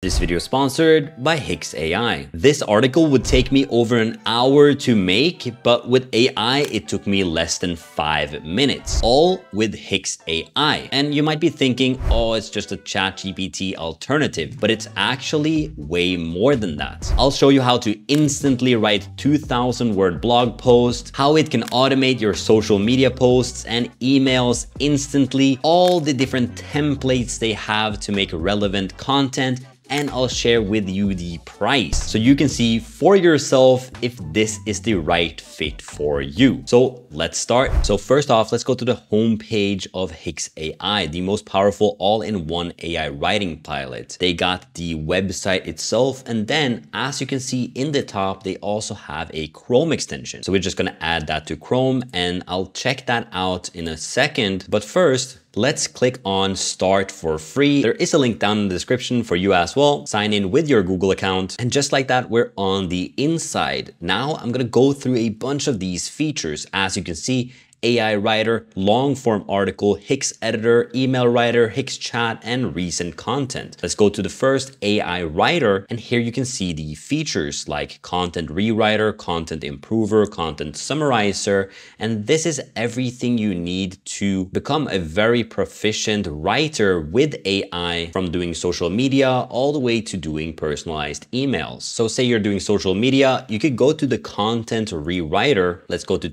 This video is sponsored by Hix AI. This article would take me over an hour to make, but with AI, it took me less than five minutes, all with Hix AI. And you might be thinking, oh, it's just a ChatGPT alternative, but it's actually way more than that. I'll show you how to instantly write 2000 word blog posts, how it can automate your social media posts and emails instantly, all the different templates they have to make relevant content, and I'll share with you the price so you can see for yourself if this is the right fit for you. So let's start. So first off, let's go to the homepage of Hix AI, the most powerful all-in-one AI writing pilot. They got the website itself and then as you can see in the top, they also have a Chrome extension. So we're just gonna add that to Chrome and I'll check that out in a second. But first, let's click on start for free. There is a link down in the description for you as well. Sign in with your Google account. And just like that, we're on the inside. Now I'm gonna go through a bunch of these features. As you can see, AI writer, long form article, Hix editor, email writer, Hix chat, and recent content. Let's go to the first AI writer. And here you can see the features like content rewriter, content improver, content summarizer. And this is everything you need to become a very proficient writer with AI from doing social media all the way to doing personalized emails. So say you're doing social media, you could go to the content rewriter. Let's go to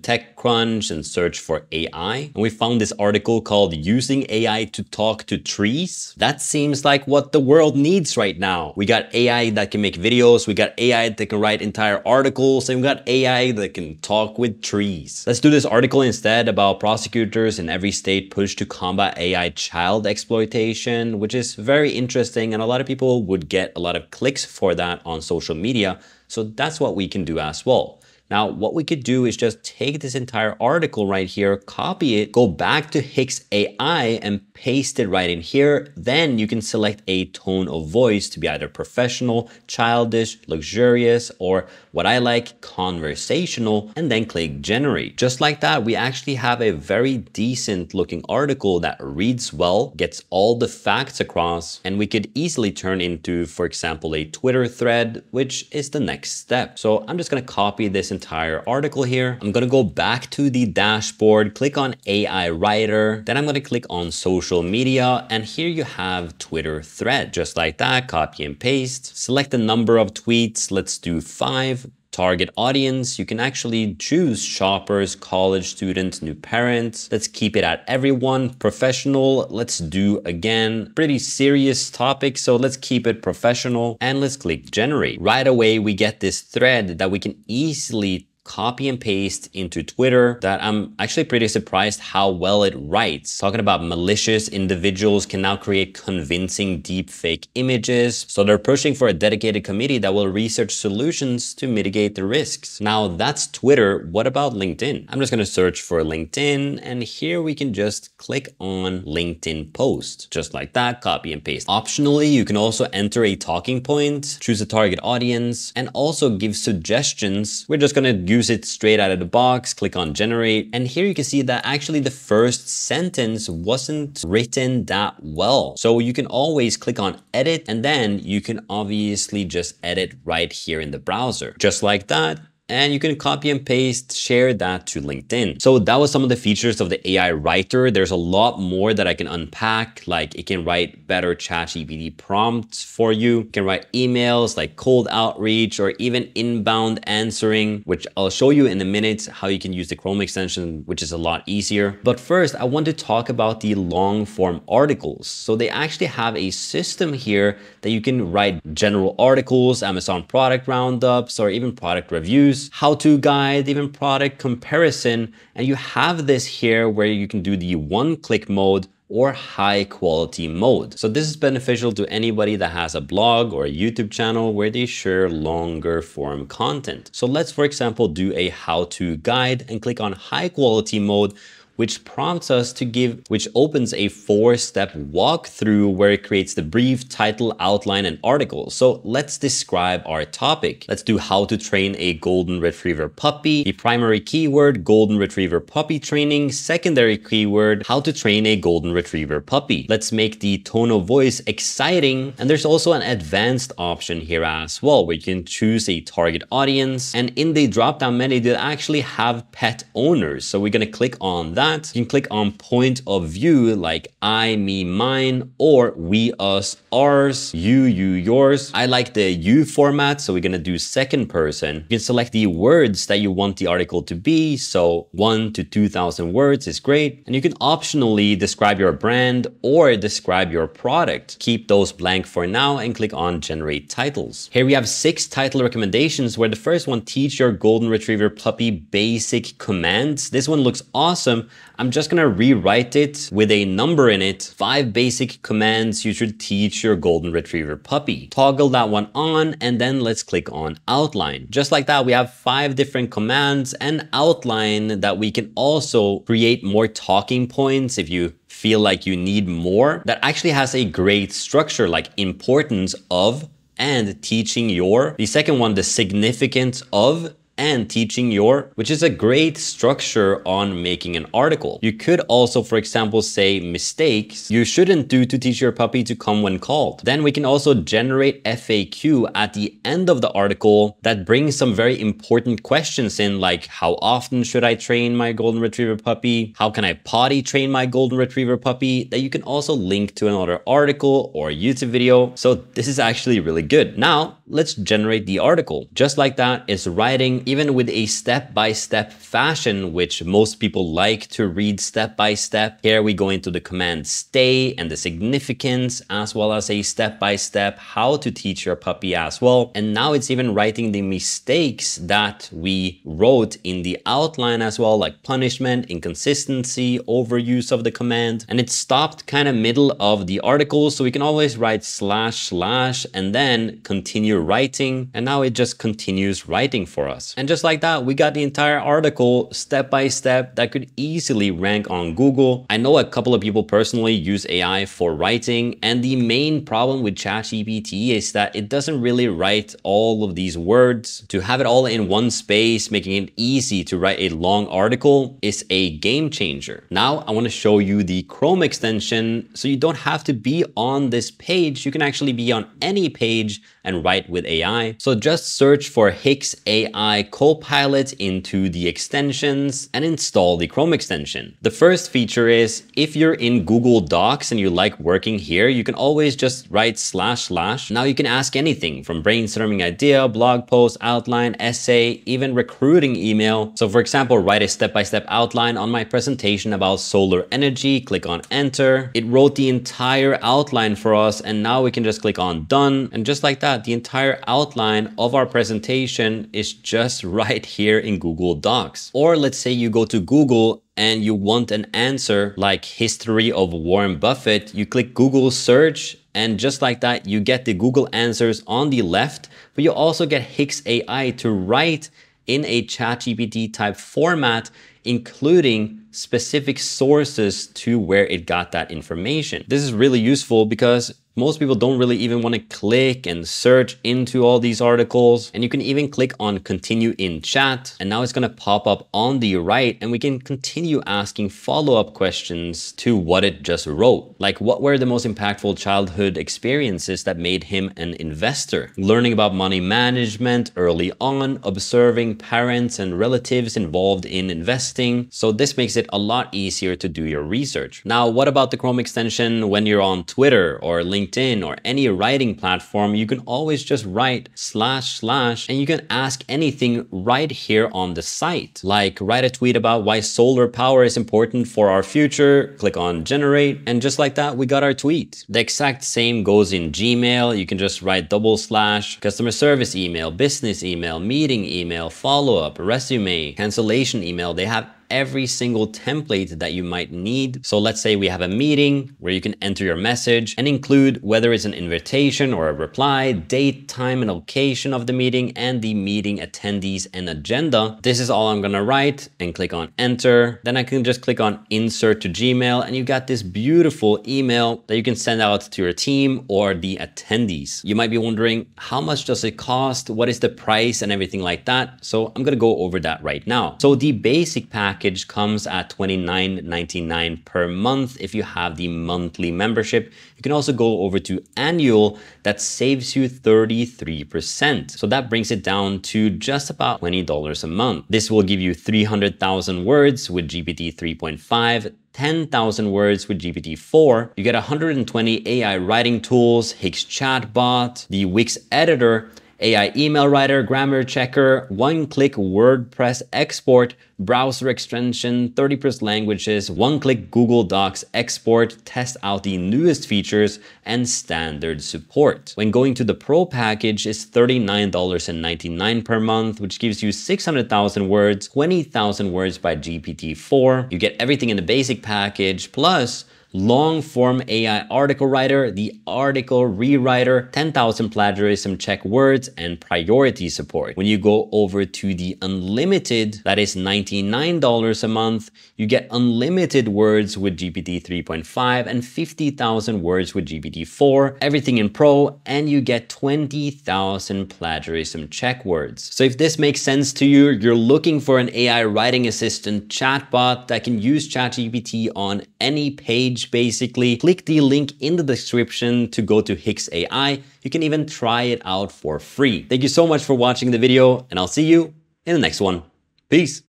TechCrunch and search search for AI. And we found this article called Using AI to Talk to Trees. That seems like what the world needs right now. We got AI that can make videos, we got AI that can write entire articles, and we got AI that can talk with trees. Let's do this article instead about prosecutors in every state push to combat AI child exploitation, which is very interesting and a lot of people would get a lot of clicks for that on social media. So that's what we can do as well. Now, what we could do is just take this entire article right here, copy it, go back to Hix AI and paste it right in here. Then you can select a tone of voice to be either professional, childish, luxurious, or what I like, conversational, and then click generate. Just like that, we actually have a very decent looking article that reads well, gets all the facts across, and we could easily turn into, for example, a Twitter thread, which is the next step. So I'm just gonna copy this entire article here. I'm gonna go back to the dashboard, click on AI Writer, then I'm gonna click on social media, and here you have Twitter thread. Just like that, copy and paste, select the number of tweets, let's do five, target audience, you can actually choose shoppers, college students, new parents. Let's keep it at everyone. Professional, let's do again, pretty serious topic. So let's keep it professional and let's click generate. Right away, we get this thread that we can easily copy and paste into Twitter that I'm actually pretty surprised how well it writes. Talking about malicious individuals can now create convincing deepfake images. So they're pushing for a dedicated committee that will research solutions to mitigate the risks. Now that's Twitter. What about LinkedIn? I'm just going to search for LinkedIn and here we can just click on LinkedIn post. Just like that, copy and paste. Optionally, you can also enter a talking point, choose a target audience, and also give suggestions. We're just going to use it straight out of the box, click on generate. And here you can see that actually the first sentence wasn't written that well. So you can always click on edit and then you can obviously just edit right here in the browser. Just like that, and you can copy and paste, share that to LinkedIn. So that was some of the features of the AI writer. There's a lot more that I can unpack, like it can write better ChatGPT prompts for you. It can write emails like cold outreach or even inbound answering, which I'll show you in a minute how you can use the Chrome extension, which is a lot easier. But first, I want to talk about the long form articles. So they actually have a system here that you can write general articles, Amazon product roundups, or even product reviews how-to guide, even product comparison. And you have this here where you can do the one-click mode or high quality mode. So this is beneficial to anybody that has a blog or a YouTube channel where they share longer form content. So let's, for example, do a how to guide and click on high quality mode which prompts us to give, which opens a four step walkthrough where it creates the brief title, outline, and article. So let's describe our topic. Let's do how to train a golden retriever puppy. The primary keyword, golden retriever puppy training. Secondary keyword, how to train a golden retriever puppy. Let's make the tone of voice exciting. And there's also an advanced option here as well, where you can choose a target audience. And in the drop down menu, they actually have pet owners. So we're to click on that. You can click on point of view like I, me, mine, or we, us, ours, you, you, yours. I like the you format. So we're to do second person. You can select the words that you want the article to be. So one to 2000 words is great. And you can optionally describe your brand or describe your product. Keep those blank for now and click on generate titles. Here we have six title recommendations where the first one, teach your golden retriever puppy basic commands. This one looks awesome. I'm just gonna rewrite it with a number in it. Five basic commands you should teach your golden retriever puppy. Toggle that one on and then let's click on outline. Just like that, we have five different commands and outline that we can also create more talking points if you feel like you need more. That actually has a great structure like importance of and teaching your. The second one, the significance of and teaching your, which is a great structure on making an article. You could also, for example, say mistakes you shouldn't do to teach your puppy to come when called. Then we can also generate FAQ at the end of the article that brings some very important questions in like how often should I train my golden retriever puppy? How can I potty train my golden retriever puppy? That you can also link to another article or YouTube video. So this is actually really good. Now let's generate the article. Just like that, it's writing even with a step-by-step -step fashion, which most people like to read step-by-step. -step. Here we go into the command stay and the significance, as well as a step-by-step -step how to teach your puppy as well. And now it's even writing the mistakes that we wrote in the outline as well, like punishment, inconsistency, overuse of the command. And it stopped kind of middle of the article, so we can always write slash slash and then continue writing. And now it just continues writing for us. And just like that, we got the entire article step by step that could easily rank on Google. I know a couple of people personally use AI for writing, and the main problem with ChatGPT is that it doesn't really write all of these words. To have it all in one space, making it easy to write a long article is a game changer. Now I want to show you the Chrome extension so you don't have to be on this page. You can actually be on any page and write with AI. So just search for Hix AI Copilot into the extensions and install the Chrome extension. The first feature is if you're in Google Docs and you like working here, you can always just write slash slash. Now you can ask anything from brainstorming idea, blog post, outline, essay, even recruiting email. So for example, write a step-by-step -step outline on my presentation about solar energy, click on enter. It wrote the entire outline for us and now we can just click on done. And just like that, the entire outline of our presentation is just right here in Google Docs. Or let's say you go to Google and you want an answer like history of Warren Buffett, you click Google search and just like that, you get the Google answers on the left, but you also get Hix AI to write in a ChatGPT type format, including specific sources to where it got that information. This is really useful because most people don't really even want to click and search into all these articles. And you can even click on continue in chat. And now it's going to pop up on the right and we can continue asking follow-up questions to what it just wrote. Like what were the most impactful childhood experiences that made him an investor? Learning about money management early on, observing parents and relatives involved in investing. So this makes it a lot easier to do your research. Now, what about the Chrome extension when you're on Twitter or LinkedIn? LinkedIn or any writing platform, you can always just write slash slash and you can ask anything right here on the site. Like write a tweet about why solar power is important for our future, click on generate, and just like that, we got our tweet. The exact same goes in Gmail. You can just write double slash customer service email, business email, meeting email, follow-up, resume, cancellation email. They have every single template that you might need. So let's say we have a meeting where you can enter your message and include whether it's an invitation or a reply, date, time, and location of the meeting, and the meeting attendees and agenda. This is all I'm gonna write and click on enter. Then I can just click on insert to Gmail and you got this beautiful email that you can send out to your team or the attendees. You might be wondering, how much does it cost? What is the price and everything like that? So I'm gonna go over that right now. So the basic package comes at $29.99 per month if you have the monthly membership. You can also go over to annual that saves you 33%. So that brings it down to just about $20 a month. This will give you 300,000 words with GPT 3.5, 10,000 words with GPT-4. You get 120 AI writing tools, Hix chatbot, the Hix editor, AI email writer, grammar checker, one-click WordPress export, browser extension, 30 plus languages, one-click Google Docs export, test out the newest features, and standard support. When going to the Pro package, it's $39.99 per month, which gives you 600,000 words, 20,000 words by GPT-4. You get everything in the basic package, plus long form AI article writer, the article rewriter, 10,000 plagiarism check words, and priority support. When you go over to the unlimited, that is $99 a month, you get unlimited words with GPT 3.5 and 50,000 words with GPT 4, everything in Pro, and you get 20,000 plagiarism check words. So if this makes sense to you, you're looking for an AI writing assistant chatbot that can use ChatGPT on any page basically, click the link in the description to go to Hix AI. You can even try it out for free. Thank you so much for watching the video and I'll see you in the next one. Peace.